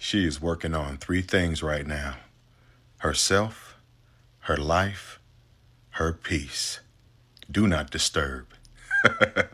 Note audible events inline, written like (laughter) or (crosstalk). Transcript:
She is working on three things right now herself, her life, her peace. Do not disturb. (laughs)